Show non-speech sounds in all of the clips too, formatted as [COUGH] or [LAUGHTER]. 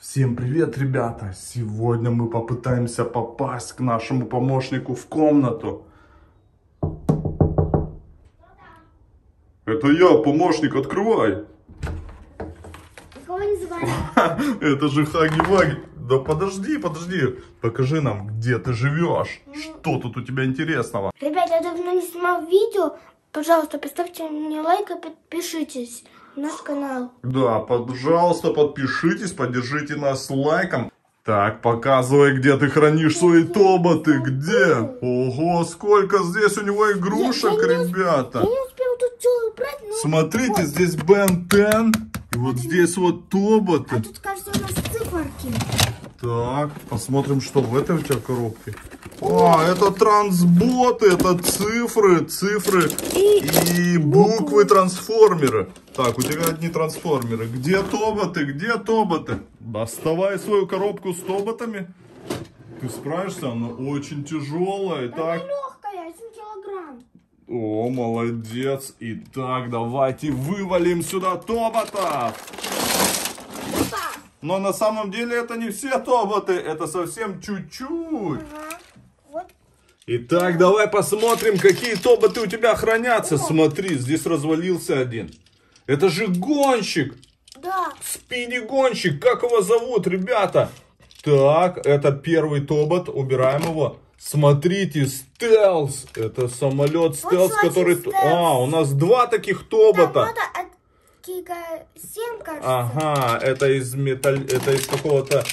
Всем привет, ребята! Сегодня мы попытаемся попасть к нашему помощнику в комнату. Это я, помощник, открывай! Кого не звали? [LAUGHS] Это же Хаги-Ваги. Да подожди, подожди. Покажи нам, где ты живешь. Что тут у тебя интересного? Ребят, я давно не снимал видео. Пожалуйста, поставьте мне лайк и подпишитесь наш канал. Да, пожалуйста, подпишитесь, поддержите нас лайком. Так, показывай, где ты хранишь свои тоботы, где? Ого, сколько здесь у него игрушек, Я- я не ребята. Я не успел тут все убрать, но... Смотрите, здесь Бен 10, и вот здесь вот А тоботы. тут, кажется, у нас циферки. Так, посмотрим, что в этой у тебя коробке. А, это трансботы, это цифры, цифры И и буквы трансформеры. Так, у тебя одни трансформеры. Где тоботы? Где тоботы? Доставай свою коробку с тоботами. Ты справишься? Она очень тяжелая. она Так, легкая, 1 килограмм. о, молодец. Итак, давайте вывалим сюда тоботов. Опа! Но на самом деле это не все тоботы, это совсем чуть-чуть. Ага. Итак, давай посмотрим, какие тоботы у тебя хранятся. Смотри, здесь развалился один. Это же гонщик. Да. Спиди-гонщик. Как его зовут, ребята? Так, это первый тобот. Убираем его. Смотрите, стелс. Это самолет стелс, кстати, который... стелс. А, у нас два таких Так, тобота. вот от Кига 7, кажется. Ага, это из металл... это из какого-то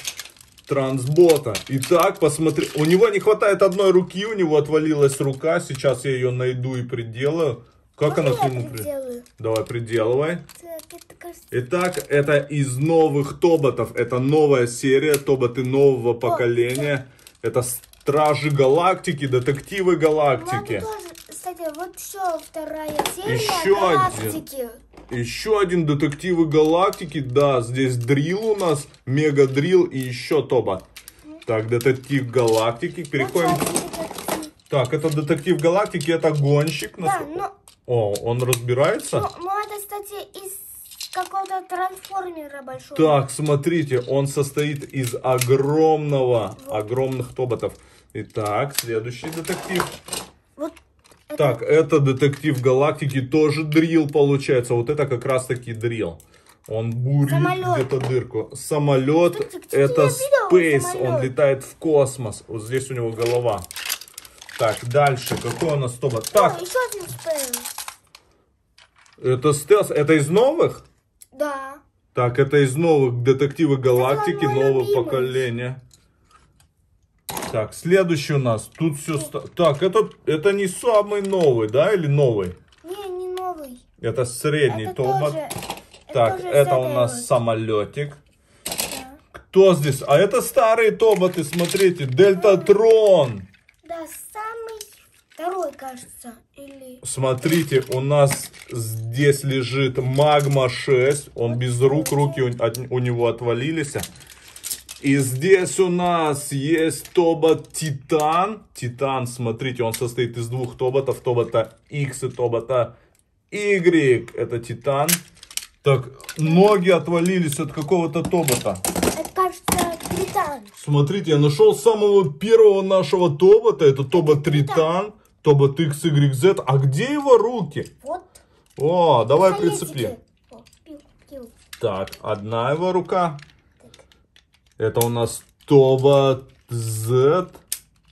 трансбота. Итак, посмотри. У него не хватает одной руки, у него отвалилась рука. Сейчас я ее найду и приделаю. Как Можно она к нему при- приделаю? Давай, приделывай. Итак, это из новых тоботов. Это новая серия, тоботы нового поколения. Это Стражи Галактики, Детективы Галактики. тоже, кстати, вот еще вторая серия Еще Галактики. Еще один Детективы Галактики. Да, здесь дрил у нас, Мега дрил и еще тобот. Так, Детектив Галактики. Переходим. Вот. Так, это Детектив Галактики, это гонщик. Да, но, О, он разбирается? но, но это, кстати, из какого-то трансформера большого. Так, смотрите, он состоит из огромного, огромных тоботов. Итак, следующий детектив. Так, это детектив галактики, тоже дрил получается. Вот это как раз таки дрил. Он бурит где-то дырку. Самолет, это Space, он летает в космос. Вот здесь у него голова. Так, дальше, какой у нас тобот? О, Так, еще один спейл. это стелс, это из новых? Да. Так, это из новых детективы галактики, нового поколения. Так, следующий у нас. Тут все... Так, это, это не самый новый, да, или новый? Не, не новый. Это средний это тобот. тоже, так, это с у нас вот. самолетик. Да. Кто здесь? А это старые тоботы, смотрите. Дельтатрон. Да, самый второй, кажется. Или... Смотрите, у нас здесь лежит Магма 6. Он без рук, руки у, от- у него отвалились. И здесь у нас есть тобот Титан. Титан, смотрите, он состоит из двух тоботов. Тобота X и тобота Y. Это Титан. Так, ноги отвалились от какого-то тобота. Это, кажется, Тритан. Смотрите, я нашел самого первого нашего тобота. Это тобот Тритан. Тобот XYZ. А где его руки? Вот. О, давай пил. Так, одна его рука. Это у нас Тобот Z.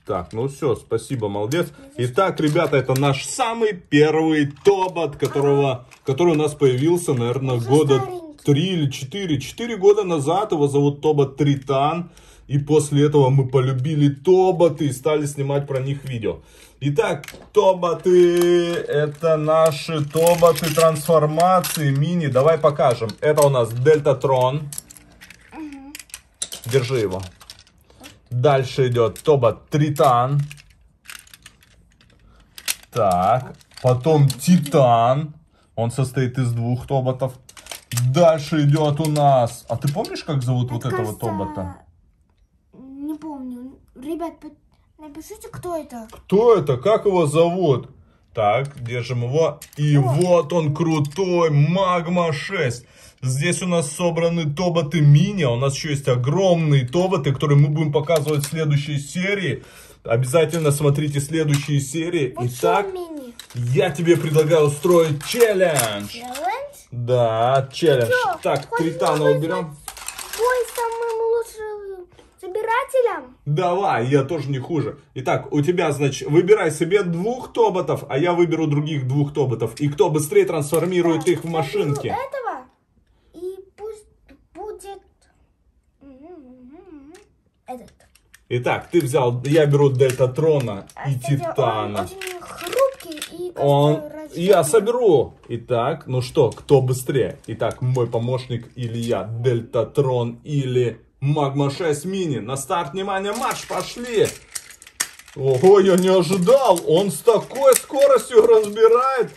Так, ну все, спасибо, молодец. Итак, ребята, это наш самый первый Тобот, которого, который у нас появился, наверное, Уже года три или четыре. Четыре года назад его зовут Тобот Тритан. И после этого мы полюбили Тоботы и стали снимать про них видео. Итак, Тоботы, это наши Тоботы трансформации мини. Давай покажем. Это у нас Дельтатрон. Держи его. Дальше идет Тобот Тритан. Так. Потом Титан. Он состоит из двух тоботов. Дальше идет у нас... А ты помнишь, как зовут вот Это, этого тобота? Не помню. Ребят, напишите, кто это. Кто это? Как его зовут? Так, держим его. И вот он крутой, Магма 6. Здесь у нас собраны тоботы мини, а у нас еще есть огромные тоботы, которые мы будем показывать в следующей серии. Обязательно смотрите следующие серии. Вот Итак, что мини. я тебе предлагаю устроить челлендж. Челлендж? Да, челлендж. Чё, Так, Тритана уберем. Собирателем? Давай, я тоже не хуже. Итак, у тебя, значит, выбирай себе двух тоботов, а я выберу других двух тоботов. И кто быстрее трансформирует их в Я машинки. беру этого, и пусть будет этот. Итак, ты взял, я беру Дельтатрона А, и кстати, Титана. Он очень хрупкий и Он, я соберу. Итак, ну что, кто быстрее? Итак, мой помощник или я, Дельтатрон или Магма 6 Мини. На старт, внимание, марш, пошли! Ого, я не ожидал, он с такой скоростью разбирает.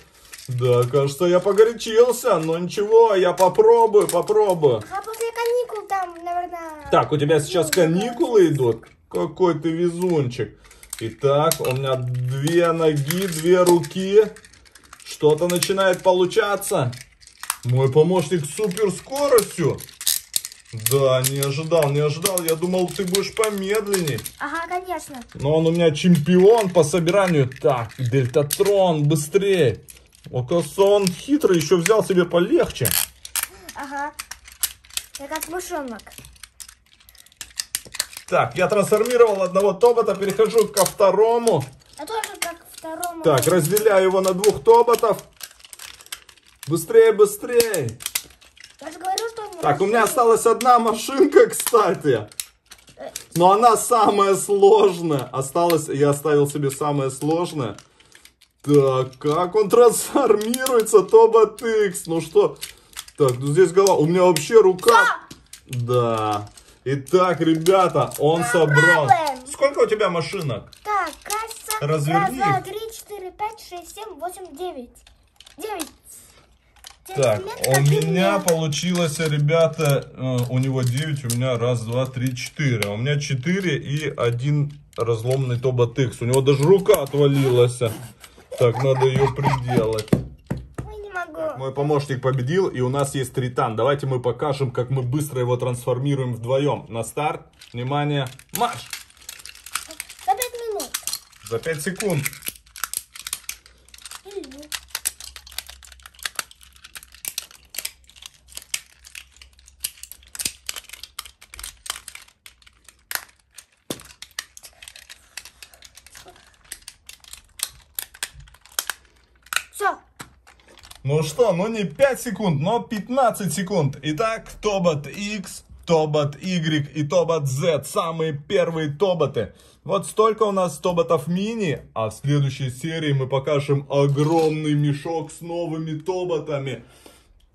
Да, кажется, я погорячился, но ничего, я попробую, попробую. А после каникул там, наверное... Так, у тебя сейчас каникулы идут? Какой ты везунчик. Итак, у меня две ноги, две руки. Что-то начинает получаться. Мой помощник с суперскоростью. Да, не ожидал, не ожидал. Я думал, ты будешь помедленней. Ага, конечно. Но он у меня чемпион по собиранию. Так, Дельтатрон, быстрее. Оказывается, он хитрый, еще взял себе полегче. Ага. Я как мышонок. Так, я трансформировал одного тобота, перехожу ко второму. Я тоже как второму. Так, разделяю его на двух тоботов. Быстрее, быстрее. Я же говорю, что... он Так, у меня осталась одна машинка, кстати. Но она самая сложная. Осталось, я оставил себе самое сложное. Так, как он трансформируется, Тобот X? Ну что? Так, ну здесь голова. У меня вообще рука. Да. Итак, ребята, он собрал. Сколько у тебя машинок? Так, кажется... Разверни Раз, два, их. три, четыре, пять, шесть, семь, восемь, девять. Девять. Так, у меня получилось, ребята, э, у него 9, у меня раз, два, три, четыре. У меня 4 и один разломный Тобот X. У него даже рука отвалилась. Так, надо ее приделать. Ой, не могу. Мой помощник победил, и у нас есть Тритан. Давайте мы покажем, как мы быстро его трансформируем вдвоем. На старт, внимание, марш! За пять минут. За 5 секунд. Или- Все. Ну что, ну не 5 секунд, но 15 секунд. Итак, Тобот X, Тобот Y и Тобот Z. Самые первые Тоботы. Вот столько у нас Тоботов мини. А в следующей серии мы покажем огромный мешок с новыми Тоботами.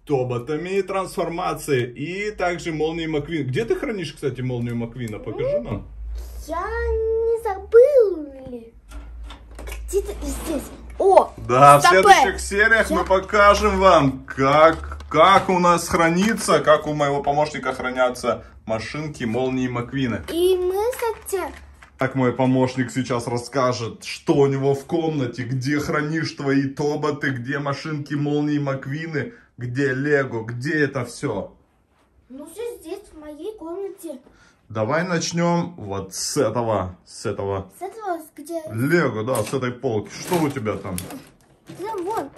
Тоботами трансформации. И также молнии Маквин. Где ты хранишь, кстати, молнию Маквина? Покажи нам. Я не забыл? Где-то здесь. О! Да, в Стопэ. следующих сериях Я- мы покажем вам, как, как у нас хранится, как у моего помощника хранятся машинки молнии Маквина. И мы, кстати, Так мой помощник сейчас расскажет, что у него в комнате, где хранишь твои тоботы, где машинки молнии Маквины, где Лего, где это все. ну все здесь, в моей комнате. Давай начнем вот с этого, с этого С этого, где... Лего, да, с этой полки. Что у тебя там? Там вон.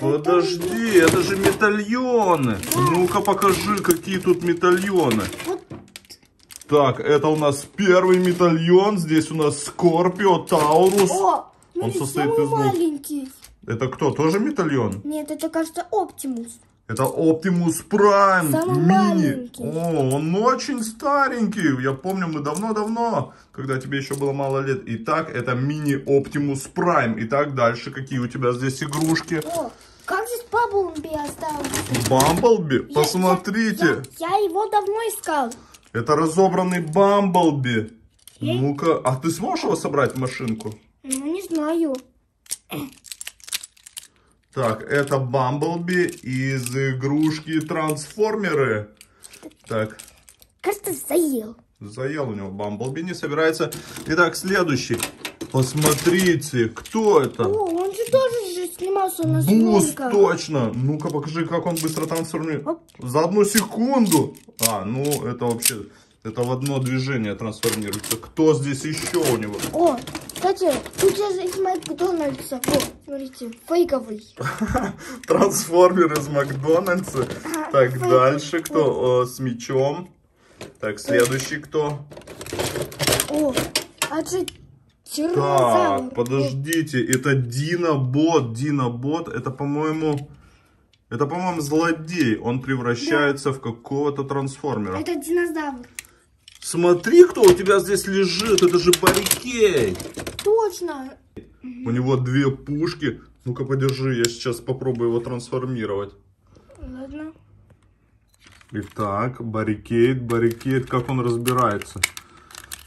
Подожди, это же медальоны. Ну-ка покажи, какие тут медальоны. Вот. Так, это у нас первый медальон. Здесь у нас Скорпио, Таурус. О! Он смотри, состоит из двух. маленький. Это кто, тоже медальон? Нет, это, кажется, Оптимус. Это Оптимус Прайм Самый мини. маленький. О, он очень старенький. Я помню, мы давно-давно, когда тебе еще было мало лет. Итак, это мини Оптимус Прайм. Итак, дальше какие у тебя здесь игрушки? О, как здесь Бабблби остался? Бамблби, Я- посмотрите. Я, я его давно искал. Это разобранный Бамблби. Я- Ну-ка, а ты сможешь его собрать в машинку? Ну, не знаю. Так, это Бамблби из игрушки Трансформеры. Так, Кажется, заел. заел у него Бамблби, не собирается. Итак, следующий. Посмотрите, кто О, это? он сюда сломался на Буст, свинка. точно. Ну-ка покажи, как он быстро трансформирует. Оп. За одну секунду. А, ну это вообще, это в одно движение трансформируется. Кто здесь еще у него? О, кстати, тут же из Макдональдса. О, смотрите, фейковый. [LAUGHS] Трансформер из Макдональдса. Так, дальше кто? С мечом. Так, следующий кто? О, а это. Так, подождите, это Динобот. Динобот, это, по-моему, это, по-моему, злодей. Он превращается в какого-то трансформера. Это динозавр. Смотри, кто у тебя здесь лежит. Это же баррикейд. Точно. У него две пушки. Ну-ка, подержи, я сейчас попробую его трансформировать. Ладно. Итак, баррикейд, баррикейд, как он разбирается.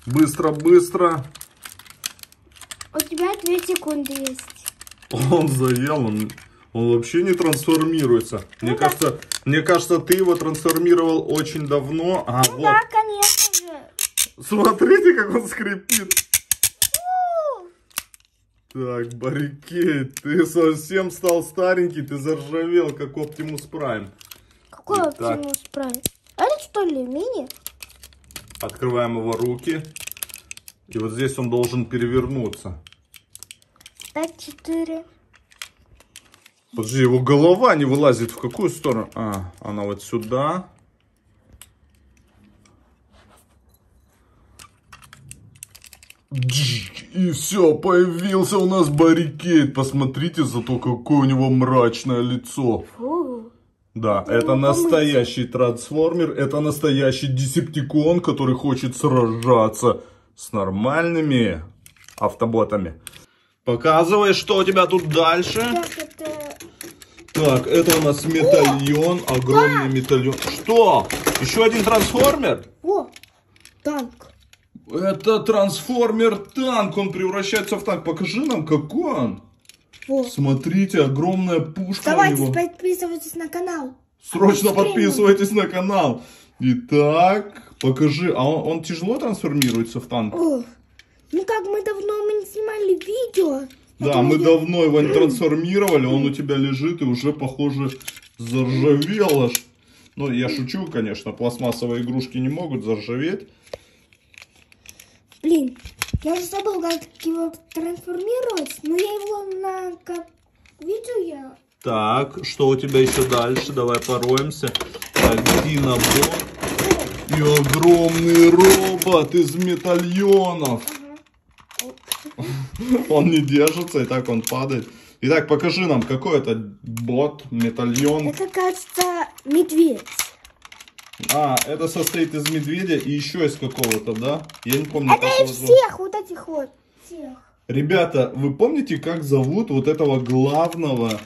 Быстро, быстро. У тебя две секунды есть. Он заел, он, он вообще не трансформируется. Мне Ну да. кажется, мне кажется, ты его трансформировал очень давно. А, Ну вот. да, конечно же. Смотрите, как он скрипит. Так, баррикейд, ты совсем стал старенький, ты заржавел, как Optimus Prime. Какой Итак. Оптимус Прайм? Это что ли мини? Открываем его руки. И вот здесь он должен перевернуться. Пять, четыре. Подожди, его голова не вылазит в какую сторону? А, она вот сюда. И все, появился у нас баррикейд. Посмотрите зато, какое у него мрачное лицо. Фу. Да, это помыть. настоящий трансформер, это настоящий десептикон, который хочет сражаться с нормальными автоботами. Показывай, что у тебя тут дальше. Так, это... Так, это у нас медальон, огромный медальон. Что? Еще один трансформер? О, танк. Это трансформер танк, он превращается в танк. Покажи нам, какой он. О. Смотрите, огромная пушка у Давайте него. подписывайтесь на канал. Срочно Стриминг. подписывайтесь на канал. Итак, покажи. А он, он тяжело трансформируется в танк? О, ну как мы давно мы не снимали видео. Да, мы я- давно его не [CLEARS THROAT] трансформировали, он у тебя лежит и уже, похоже, заржавел аж. Ну, я шучу, конечно, пластмассовые игрушки не могут заржаветь. Блин, я уже забыл, как его трансформировать, но я его на как видео я... Так, что у тебя еще дальше? Давай пороемся. Так, Динобот. И огромный робот из метальонов. Он не держится, и так он падает. Итак, покажи нам, какой это бот, метальон. Это, кажется, медведь. А, это состоит из медведя и еще из какого-то, да? Я не помню. Это как и его зовут. всех вот этих вот. Всех. Ребята, вы помните, как зовут вот этого главного